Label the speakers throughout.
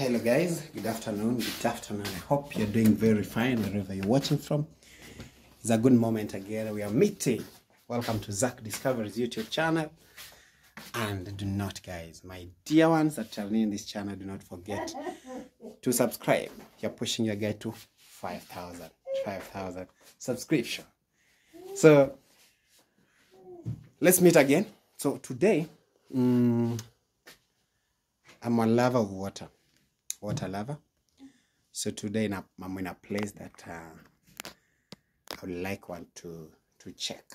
Speaker 1: Hello guys, good afternoon, good afternoon. I hope you're doing very fine wherever you're watching from. It's a good moment again. We are meeting. Welcome to Zak Discoveries YouTube channel. And do not guys, my dear ones that are new in this channel, do not forget to subscribe. You're pushing your guy to 5,000, 5,000 subscription. So let's meet again. So today, mm, I'm a lover of water, water lover. So today in a, I'm in a place that uh, I would like one to to check,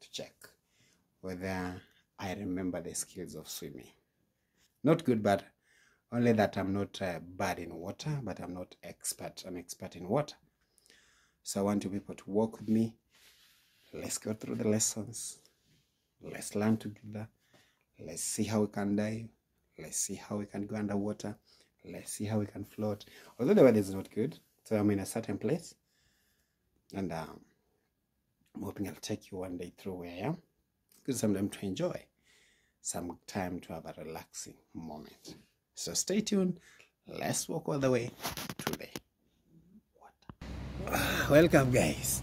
Speaker 1: to check whether I remember the skills of swimming. Not good, but only that I'm not uh, bad in water, but I'm not expert. I'm expert in water. So I want you people to walk with me. Let's go through the lessons. Let's learn together. Let's see how we can dive. Let's see how we can go underwater. Let's see how we can float. Although the weather is not good, so I'm in a certain place, and um, I'm hoping I'll take you one day through where I am. Good sometime to enjoy, some time to have a relaxing moment. So stay tuned. Let's walk all the way to the water. Welcome, guys.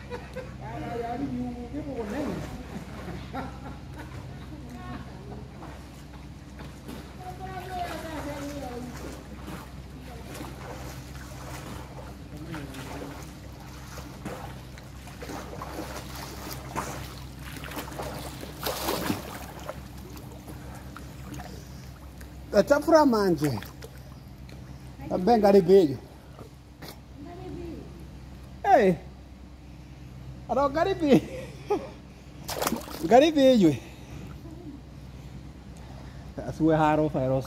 Speaker 2: Está
Speaker 1: Atafura manje. bem garibeiro. Ei. Era o garibeiro. Garibeiro. A sua é raro, feroz.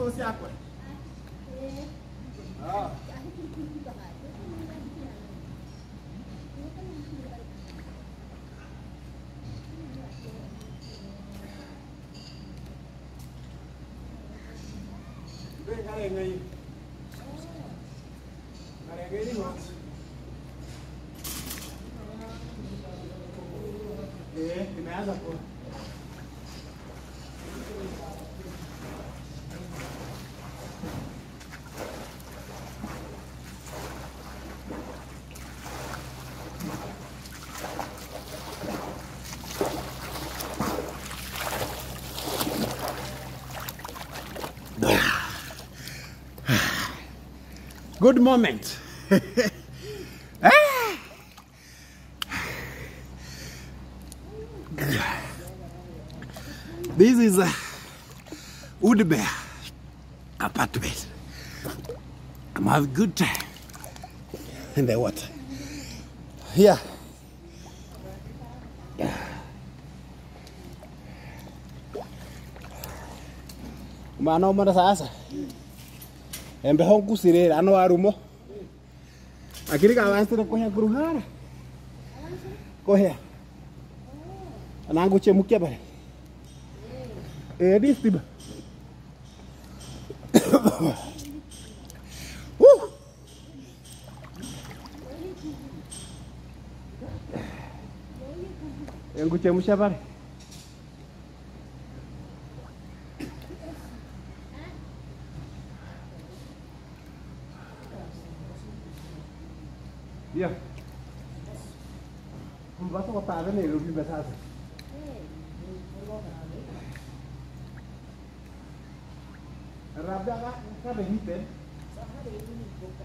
Speaker 1: sosial ko ah Hãy subscribe Good moment. This is uh, a wood bear apartment. I'm having a good time in the uh, water. Here. mano mara sasa embe hongu sirera ano arumo? Akiri ka avance de kohya kuruhara. Kohya anangu chemukia bare. Eh, Edi siba Yang gue cemusya bare. Hier. Und was noch da, wenn ihr irgendwie
Speaker 3: was hast?
Speaker 1: Rabda ka, ka ba hinte? Sa ha de ni ko ka.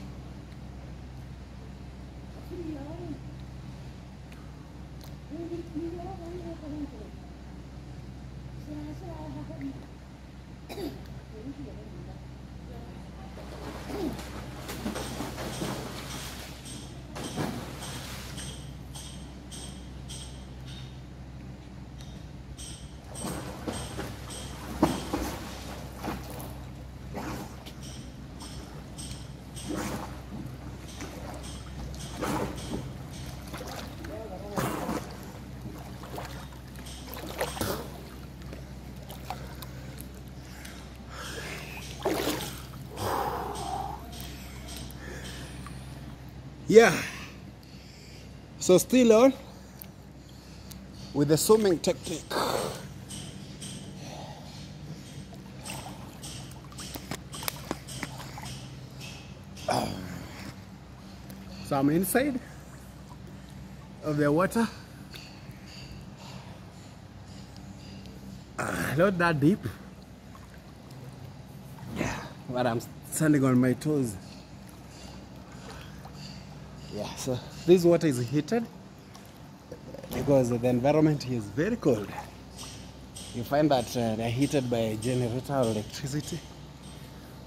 Speaker 1: Thank you. Yeah. So still on with the swimming technique. So I'm inside of the water. Uh, not that deep. Yeah, but I'm standing on my toes. Yeah, so this water is heated because the environment here is very cold. You find that uh, they're heated by a generator or electricity.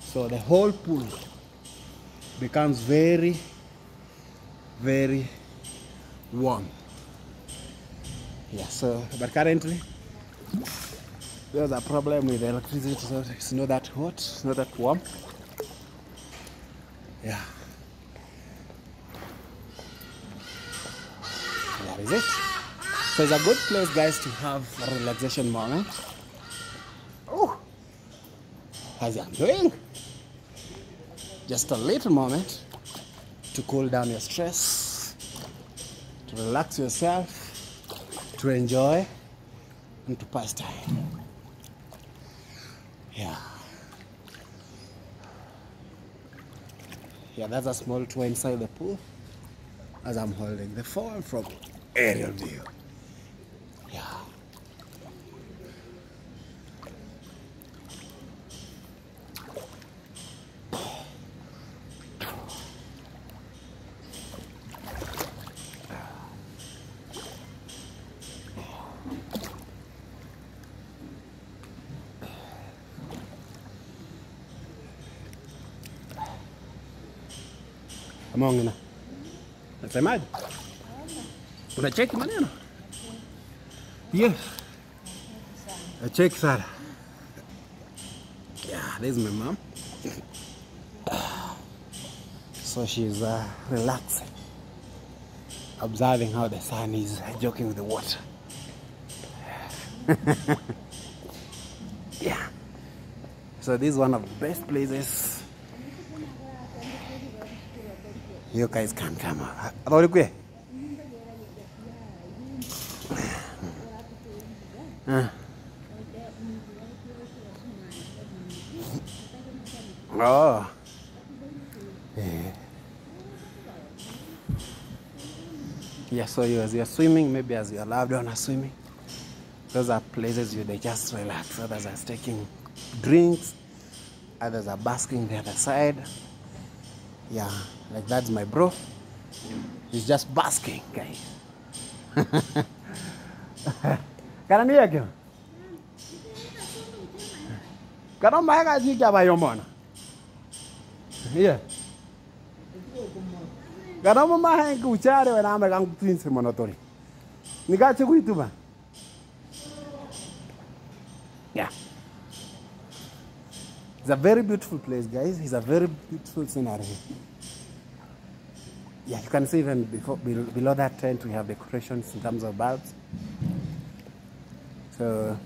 Speaker 1: So the whole pool becomes very, very warm. Yeah, so, but currently there's a problem with electricity, so it's not that hot, it's not that warm. Yeah. Is it. So it's a good place, guys, to have a relaxation moment. Oh, as I'm doing, just a little moment to cool down your stress, to relax yourself, to enjoy, and to pass time. Yeah. Yeah, that's a small tour inside the pool as I'm holding the phone from Eri il Dio. Yeah. Among na. That's a mad. Yes. Nacheki sana. Yeah, this is my mom. So she's uh, relaxing, observing how the sun is joking with the water. yeah. So this is one of the best places you guys can come. Apa boleh Oh. Yeah. Yeah, so you, as you're swimming, maybe as your loved one are swimming, those are places you they just relax. Others are taking drinks, others are basking the other side. Yeah, like that's my bro. He's just basking, guys. Kananiya kyo? Kana maka ji kya ba yomona? Yeah. Kana mo ma hen ku chare wa na me kan tin se monotori. Ni ka che ku. Yeah. It's a very beautiful place, guys. It's a very beautiful scenery. Yeah, you can see even before, below that tent we have decorations in terms of bulbs. So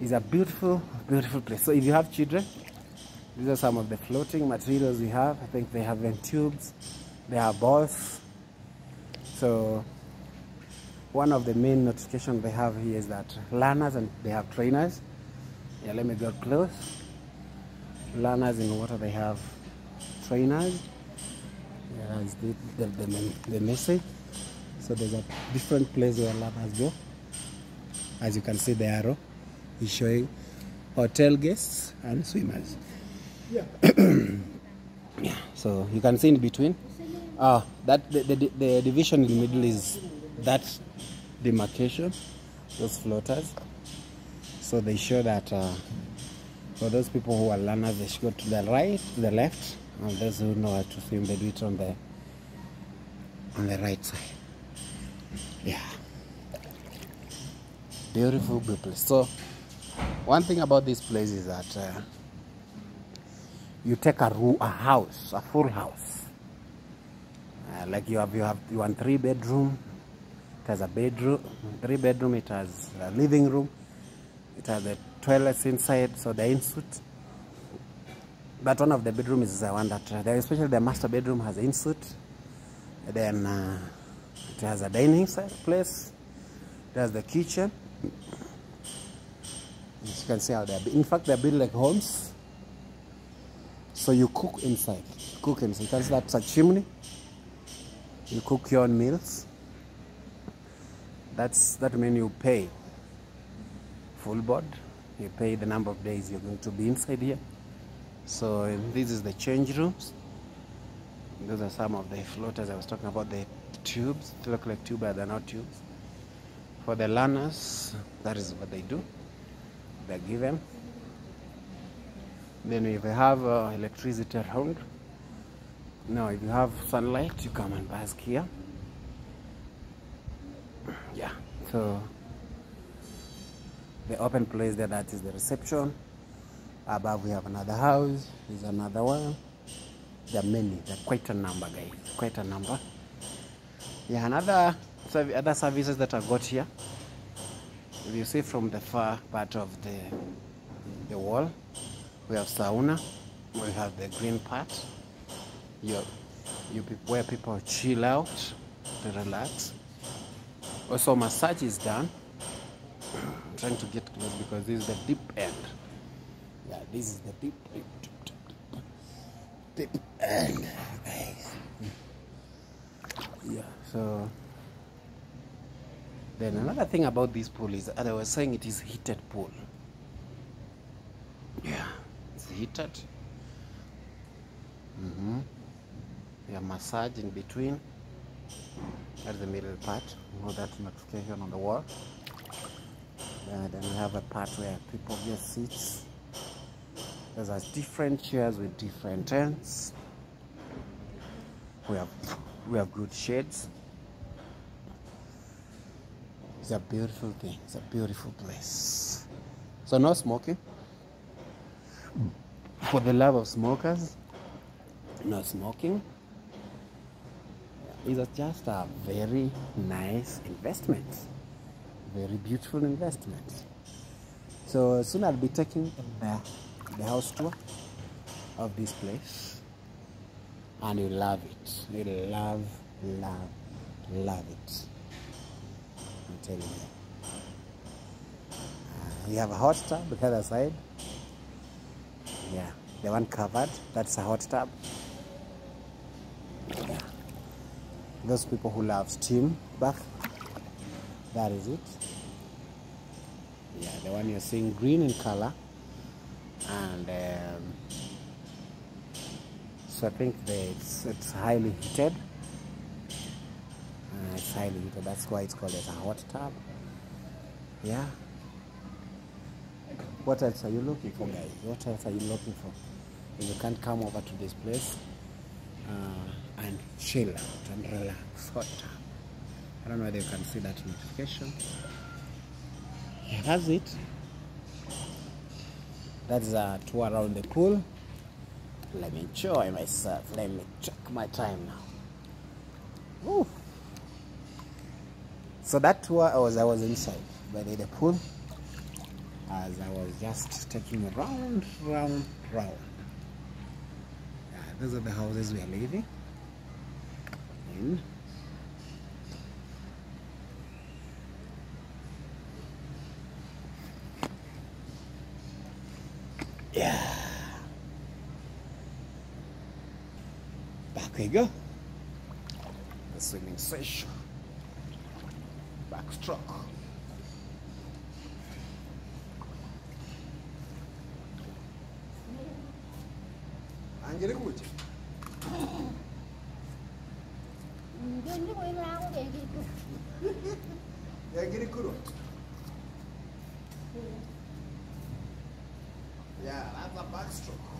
Speaker 1: it's a beautiful, beautiful place. So if you have children, these are some of the floating materials we have. I think they have even tubes, they have balls. So one of the main notifications they have here is that learners and they have trainers. Yeah, let me go close. Learners in water, they have trainers. Yeah, it's the, the, the, the message. So there's a different place where learners go. As you can see, the arrow is showing hotel guests and swimmers.
Speaker 2: Yeah.
Speaker 1: Yeah, so you can see in between. Ah, that the, the, the division in the middle is that demarcation, those floaters. So they show that uh, for those people who are learners, they should go to the right, to the left, and those who know how to swim, they do it on the on the right side. Yeah, beautiful, place. So one thing about this place is that. Uh, you take a, roo- a house, a full house. Uh, like you have, you have, you want three bedroom. It has a bedroom, three bedroom. It has a living room. It has the toilets inside, so the ensuite. But one of the bedroom is the one that, uh, especially the master bedroom has ensuite. Then uh, it has a dining place. Has the kitchen. As you can see how they're. In fact, they're built like homes. So you cook inside. You Cook inside. Because that's a chimney. You cook your own meals. That's that means you pay full board. You pay the number of days you're going to be inside here. So this is the change rooms. Those are some of the floaters I was talking about. The tubes. They look like tubes, but they're not tubes. For the learners, that is what they do. They give them. Then if you have uh, electricity around, no, if you have sunlight, you come and bask here. Yeah, so the open place there, that is the reception. Above we have another house, there's another one. There are many, there are quite a number, guys, quite a number. Yeah, another other services that I got here. If you see from the far part of the the wall, we have sauna, we have the green part, you, you where people chill out to relax. Also, massage is done. I'm trying to get close because this is the deep end. Yeah, this is the deep, deep, deep, deep, deep end. Yeah, so then another thing about this pool is that I was saying it is heated pool. Yeah, it's heated. Mm-hmm. Yeah, massage in between. That's the middle part. You know that notification on the wall. Yeah, then we have a part where people get seats. There's a different chairs with different tents. We have we have good shades. A beautiful thing. It's a beautiful place. So no smoking. For the love of smokers, no smoking. It's just a very nice investment. Very beautiful investment. So soon I'll be taking the, the house tour of this place. And you'll love it. You'll love, love, love it. I'm telling you. we have a hot tub the other side. Yeah, the one covered, that's a hot tub. Yeah. Those people who love steam bath, that is it. Yeah, the one you're seeing green in color. And um, so I think the, it's, it's highly heated. Uh, it's highly heated, that's why it's called as a hot tub. Yeah. What else are you looking for, guys? What else are you looking for? If you can't come over to this place uh, and chill out and relax, hot tub. I don't know whether you can see that notification. That's it. That's a tour around the pool. Let me enjoy myself. Let me check my time now. Woo. So that tour I was I was inside by the pool as I was just taking a round, round, round. Yeah, those are the houses we are living in. Yeah. Back we go. The swimming session. Backstroke. Angeli kuja.
Speaker 3: Ndio ndio lao để gì
Speaker 1: Angeli kuro. Yeah, that's a backstroke.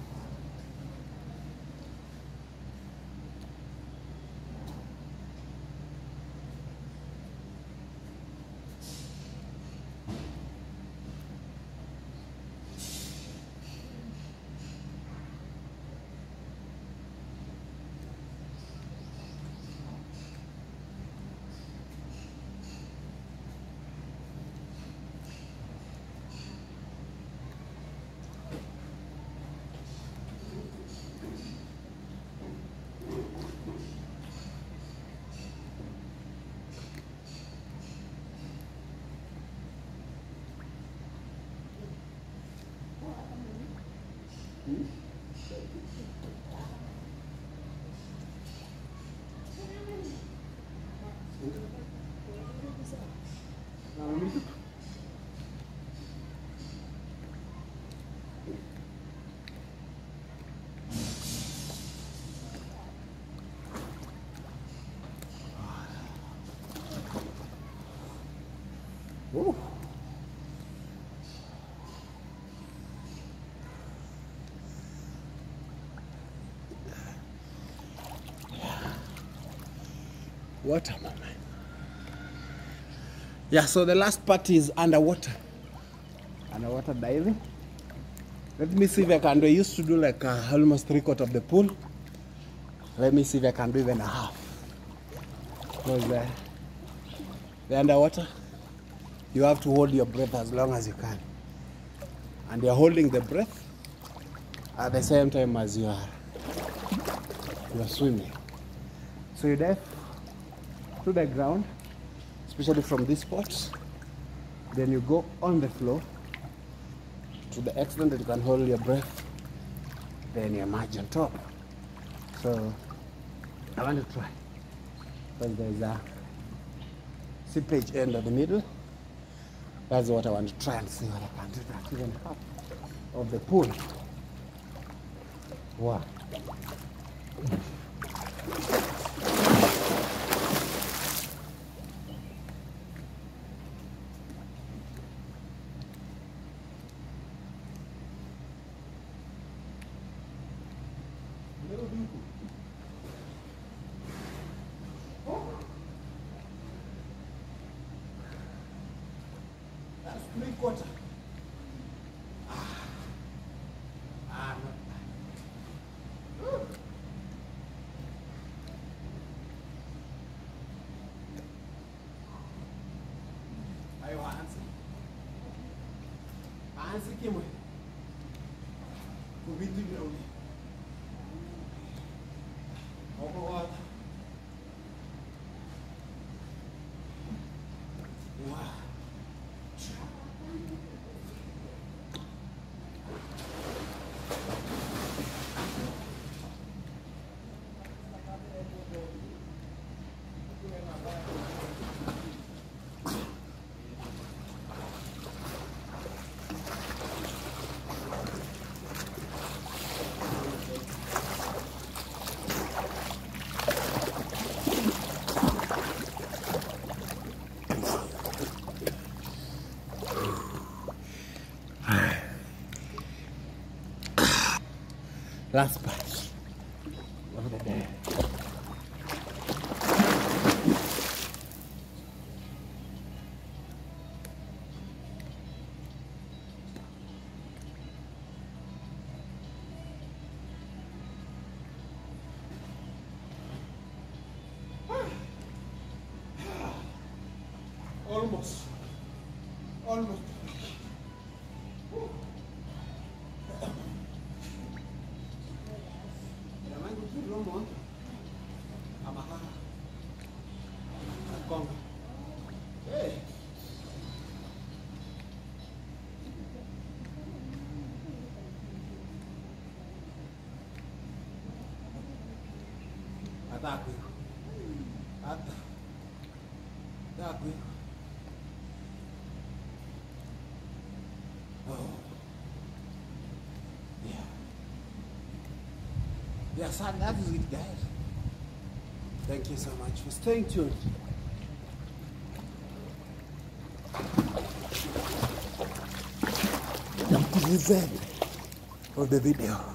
Speaker 1: Woo. What a moment. Yeah, so the last part is underwater. Underwater diving. Let me see if I can do. I used to do like uh, almost three quarter of the pool. Let me see if I can do even a half. Because uh, the underwater, you have to hold your breath as long as you can. And you're holding the breath at the same time as you are you're swimming. So you dive to the ground, especially from this spot. Then you go on the floor to the extent that you can hold your breath. Then you emerge on top. So I want to try. Because there's a seepage end of the middle. That's what I want to try and see what I can do that even half of the pool. Wow. That's three quarter. Last part Ata kwiko. Ata. Ata kwiko. Oh. Yeah. Yeah, son, that is it, guys. Thank you so much for staying tuned. That is the end of the video. Bye bye.